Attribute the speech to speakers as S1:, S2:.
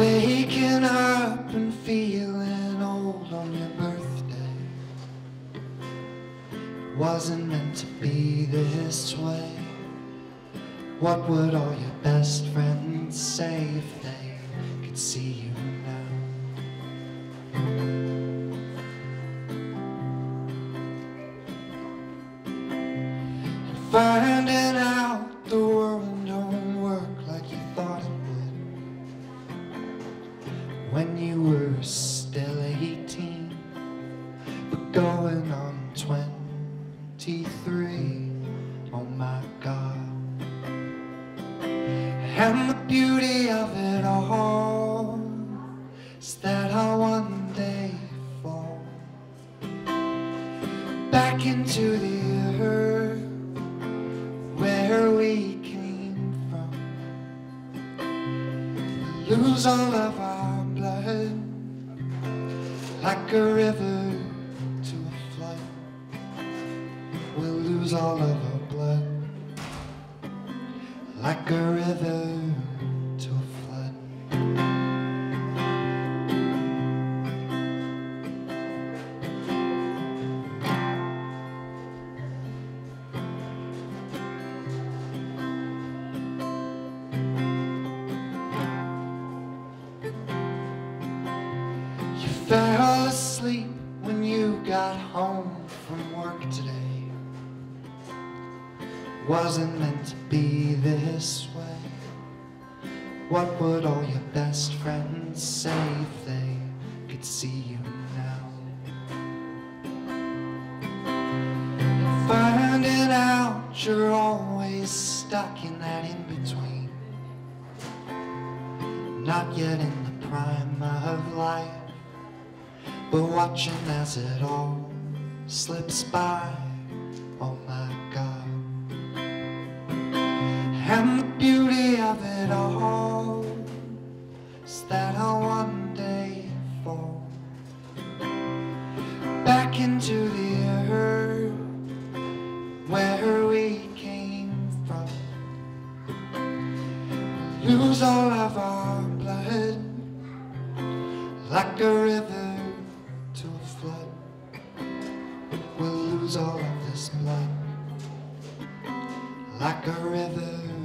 S1: Waking up and feeling old on your birthday Wasn't meant to be this way What would all your best friends say if they could see you now? Finding When you were still 18 But going on 23 Oh my God and the beauty of it all is that I'll one day fall back into the earth where we came from. Lose all of our blood like a river to a flood. We'll lose all of our blood like a river fell asleep when you got home from work today wasn't meant to be this way. What would all your best friends say if they could see you now? Finding out you're always stuck in that in between. Not yet in the prime of life, but watching as it all slips by. Oh my God. And the beauty of it all is that I'll one day fall back into the earth where we came from. Lose all of our blood like a river like a river